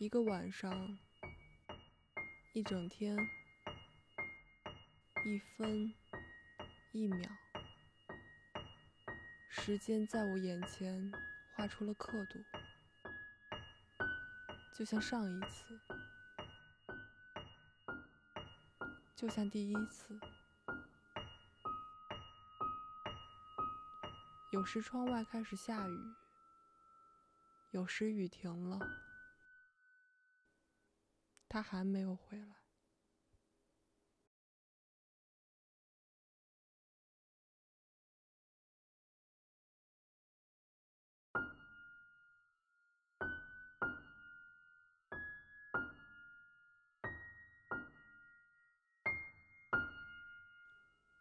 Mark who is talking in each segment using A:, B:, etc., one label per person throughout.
A: 一个晚上，一整天，一分一秒，时间在我眼前画出了刻度，就像上一次，就像第一次。有时窗外开始下雨，有时雨停了。他还没有回来。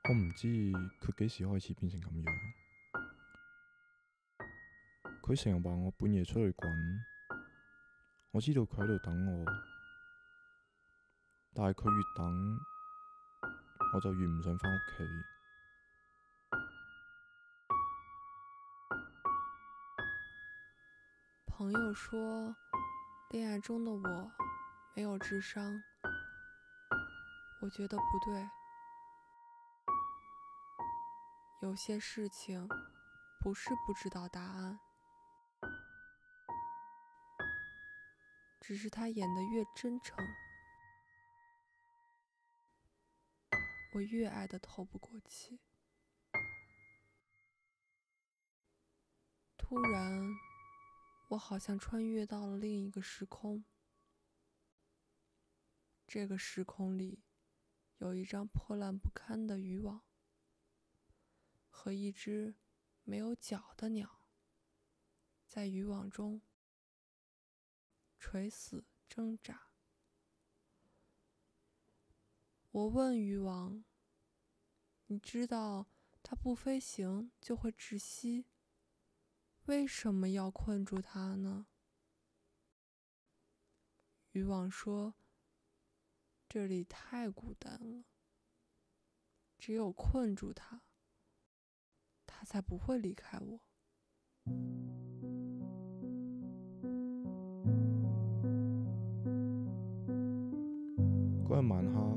B: 我唔知佢几时开始变成咁样。佢成日话我半夜出去滚，我知道佢喺度等我。但系佢越等，我就越唔想翻屋企。
A: 朋友说，恋爱中的我没有智商，我觉得不对。有些事情不是不知道答案，只是他演得越真诚。我越爱的透不过气，突然，我好像穿越到了另一个时空。这个时空里，有一张破烂不堪的渔网，和一只没有脚的鸟，在渔网中垂死挣扎。我问渔网：“你知道它不飞行就会窒息，为什么要困住它呢？”渔网说：“这里太孤单了，只有困住他，他才不会离开我。”
B: 嗰日晚黑。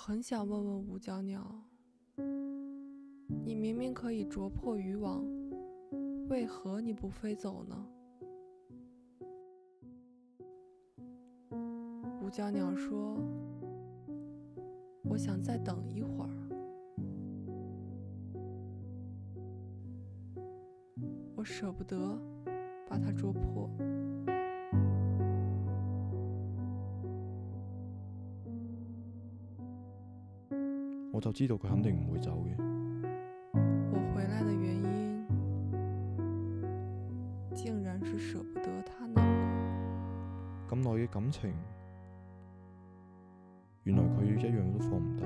B: 我
A: 很想问问五角鸟，你明明可以啄破渔网，为何你不飞走呢？五角鸟说：“我想再等一会儿，我舍不得把它啄破。”
B: 我就知道，佢肯定唔会走嘅。
A: 我回来的原因，竟然是舍不得他难
B: 过。咁耐嘅感情，原来佢一样都放唔低。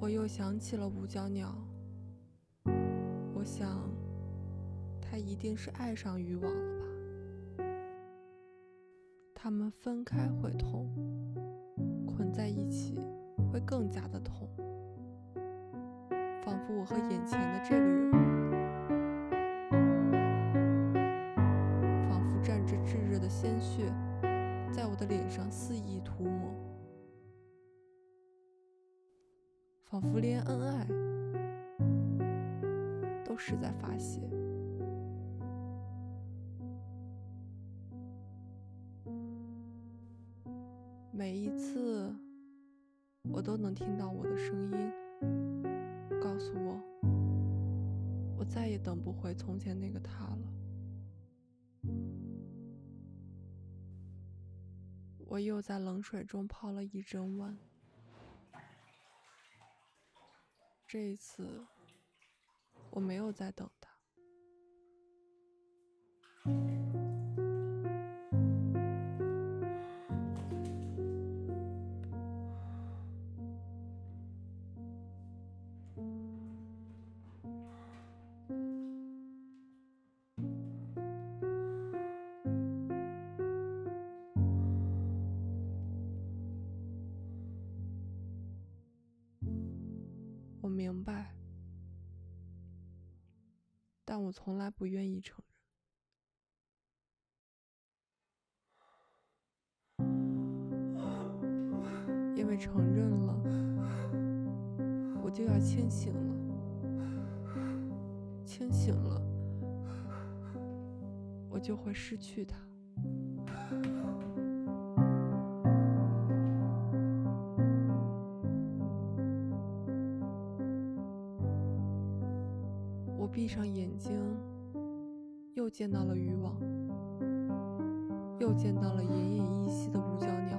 A: 我又想起了五角鸟，我想，他一定是爱上渔网了吧？他们分开会痛。在一起会更加的痛，仿佛我和眼前的这个人，仿佛沾着炙热的鲜血，在我的脸上肆意涂抹，仿佛连恩爱都是在发泄。每一次，我都能听到我的声音，告诉我，我再也等不回从前那个他了。我又在冷水中泡了一整晚，这一次，我没有再等。从来不愿意承认，因为承认了，我就要清醒了，清醒了，我就会失去他。闭上眼睛，又见到了渔网，又见到了奄奄一息的五角鸟。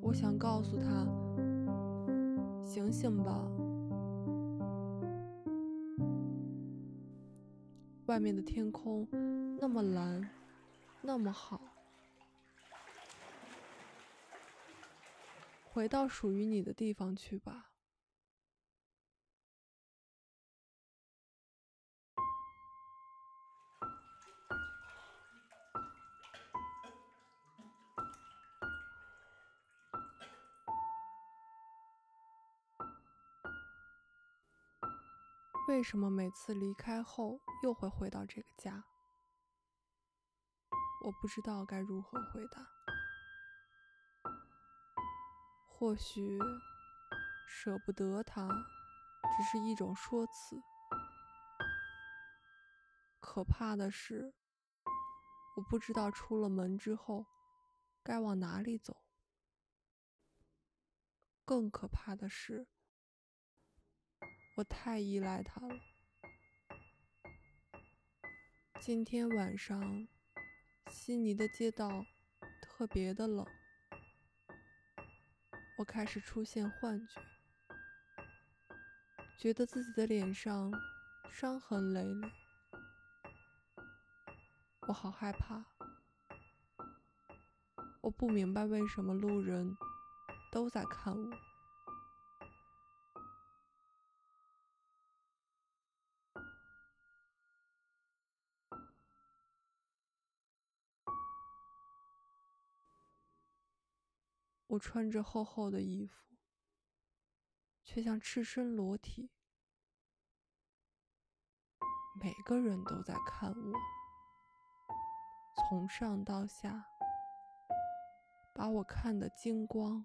A: 我想告诉他，醒醒吧，外面的天空那么蓝，那么好。回到属于你的地方去吧。为什么每次离开后又会回到这个家？我不知道该如何回答。或许舍不得他，只是一种说辞。可怕的是，我不知道出了门之后该往哪里走。更可怕的是，我太依赖他了。今天晚上，悉尼的街道特别的冷。我开始出现幻觉，觉得自己的脸上伤痕累累。我好害怕，我不明白为什么路人都在看我。我穿着厚厚的衣服，却像赤身裸体。每个人都在看我，从上到下，把我看得精光。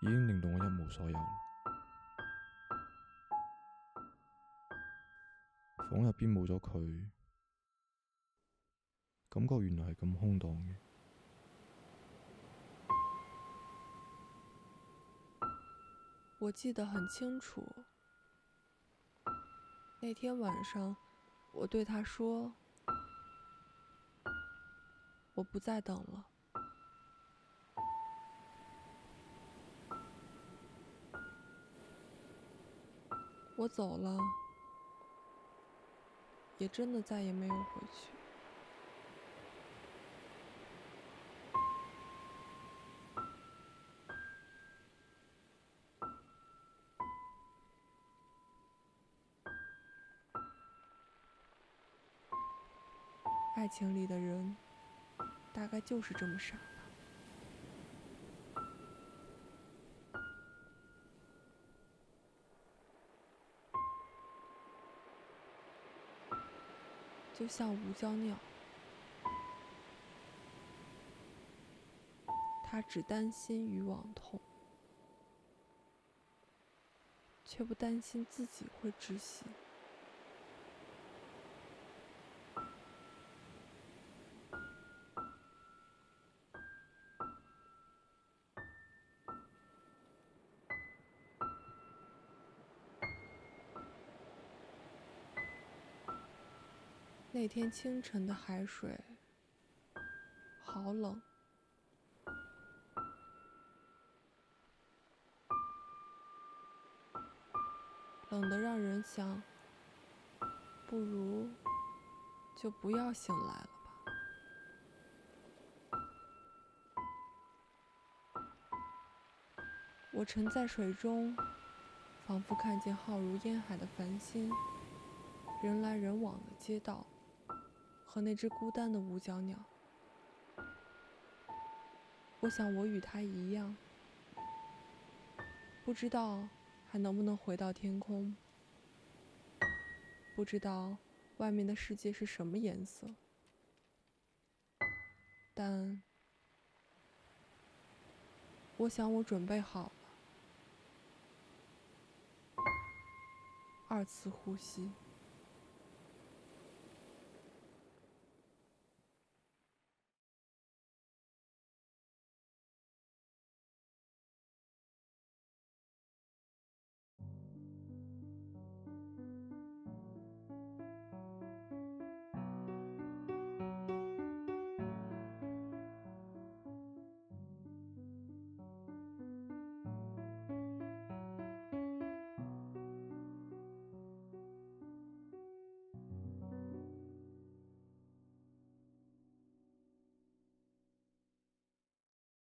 B: 已经令到我一无所有。房入边冇咗佢，感觉原来系咁空荡嘅。
A: 我记得很清楚，那天晚上我对他说：我不再等了。我走了，也真的再也没有回去。爱情里的人，大概就是这么傻。像无脚鸟，他只担心与网痛，却不担心自己会窒息。那天清晨的海水，好冷，冷得让人想，不如就不要醒来了吧。我沉在水中，仿佛看见浩如烟海的繁星，人来人往的街道。和那只孤单的五角鸟，我想我与它一样，不知道还能不能回到天空，不知道外面的世界是什么颜色，但我想我准备好了，二次呼吸。